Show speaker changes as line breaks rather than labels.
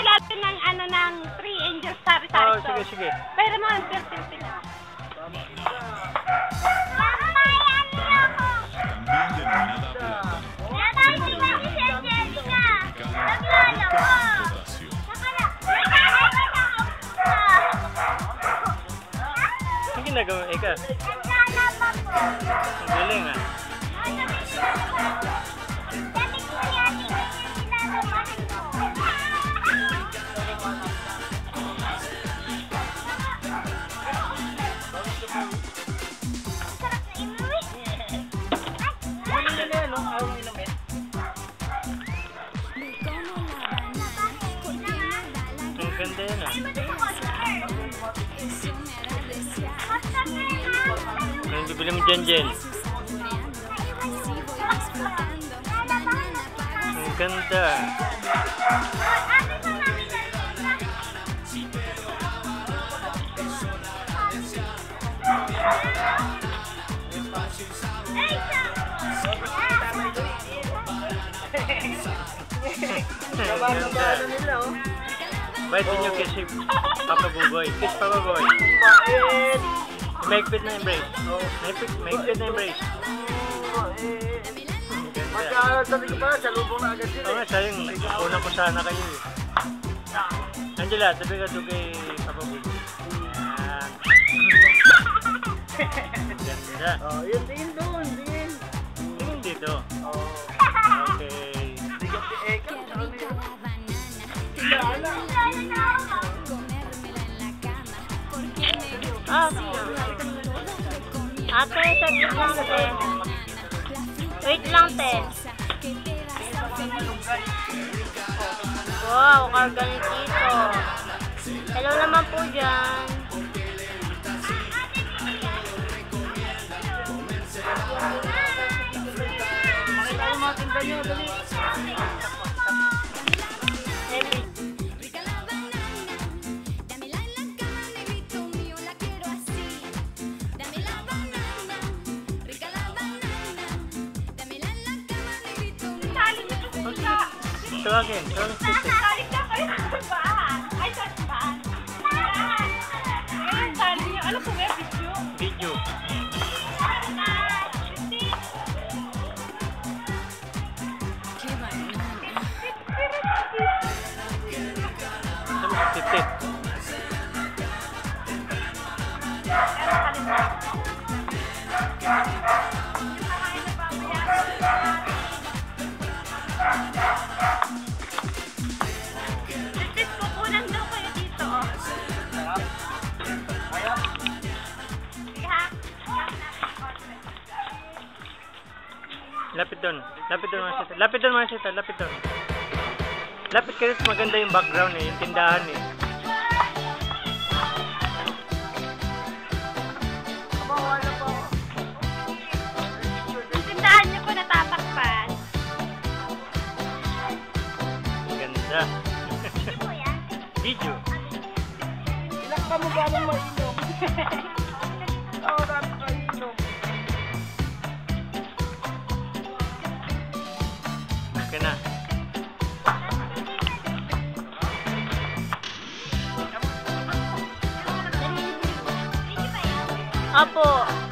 natin ng ano ng Three Angels Sari Sari
Oh, sige, sige.
Pero mo, ang pil-pil-pil.
Ang ginagawa, Eka. Ang galing ah. Ganda. Ang bibili mo dyan, Jen. Ang ganda. Ang ganda.
nila, oh.
Pwede nyo kiss si Papa Buboy. Kiss Papa Boy.
Bakit?
Mahigpit na embrace. Mahigpit, mahigpit na embrace.
Magkatabi ko pa, sa lubong na agad
Oo
sila
nga, sayang. Una ko sana kayo eh. Angela, tabi ka doon kay Papa Buboy. Yan. Ganda.
Oh, yun din doon, din.
Tingin dito.
Oh.
Okay.
Sigat si Eka,
Ate, saglit lang te. Wait lang te. Wow, karga ni Tito. Hello naman po dyan.
Makita mo mga tinda nyo, dali.
Tawagin. Tawagin si Tito.
Sali ka kayo sa simbahan. Ay, sa simbahan. Ayun, sali niyo. Ano po ba video?
Video. Sabi Lapit doon. Lapit doon mga sita. Lapit doon mga sita. Lapit doon. Lapit kasi maganda yung background eh. Yung tindahan eh.
Aba, wala pa.
Yung tindahan niyo po natatakpan.
Ang ganda. Video.
Ilang ka mo ba nang
Apo.